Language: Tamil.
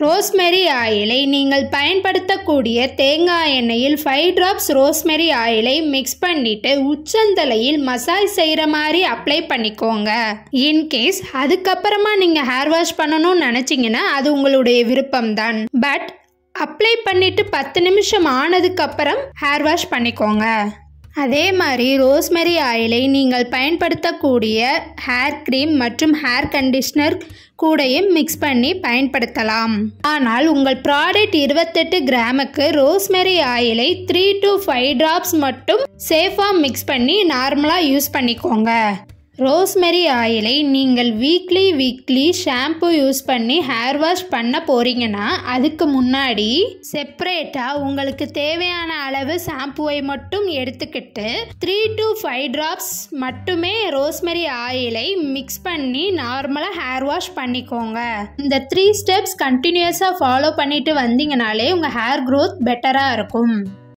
ரோஸ்மெரி ஆயிலை நீங்கள் பயன்படுத்தக்கூடிய தேங்காய் எண்ணெயில் ஃபைவ் ட்ராப்ஸ் ரோஸ்மெரி ஆயிலை மிக்ஸ் பண்ணிட்டு உச்சந்தலையில் மசாஜ் செய்கிற மாதிரி அப்ளை பண்ணிக்கோங்க. இன்கேஸ் அதுக்கப்புறமா நீங்கள் ஹேர் வாஷ் பண்ணணும்னு நினச்சிங்கன்னா அது உங்களுடைய விருப்பம்தான். பட் அப்ளை பண்ணிட்டு பத்து நிமிஷம் ஆனதுக்கப்புறம் ஹேர் வாஷ் பண்ணிக்கோங்க. அதே மாதிரி ரோஸ்மெரி ஆயிலை நீங்கள் பயன்படுத்தக்கூடிய ஹேர் க்ரீம் மற்றும் ஹேர் கண்டிஷ்னர் கூடையும் மிக்ஸ் பண்ணி பயன்படுத்தலாம். ஆனால் உங்கள் ப்ராடக்ட் இருபத்தெட்டு கிராமுக்கு ரோஸ்மெரி ஆயிலை த்ரீ டு ஃபைவ் ட்ராப்ஸ் மட்டும் சேஃபாக மிக்ஸ் பண்ணி நார்மலாக யூஸ் பண்ணிக்கோங்க. ரோஸ்மெரி ஆயிலை நீங்கள் வீக்லி வீக்லி ஷாம்பு யூஸ் பண்ணி ஹேர் வாஷ் பண்ண போறீங்கன்னா அதுக்கு முன்னாடி செப்பரேட்டாக உங்களுக்கு தேவையான அளவு ஷாம்புவை மட்டும் எடுத்துக்கிட்டு த்ரீ டு ஃபைவ் ட்ராப்ஸ் மட்டுமே ரோஸ்மெரி ஆயிலை மிக்ஸ் பண்ணி நார்மலாக ஹேர் வாஷ் பண்ணிக்கோங்க. இந்த த்ரீ ஸ்டெப்ஸ் கண்டினியூஸாக ஃபாலோ பண்ணிட்டு வந்தீங்கனாலே உங்கள் ஹேர் க்ரோத் பெட்டராக இருக்கும்.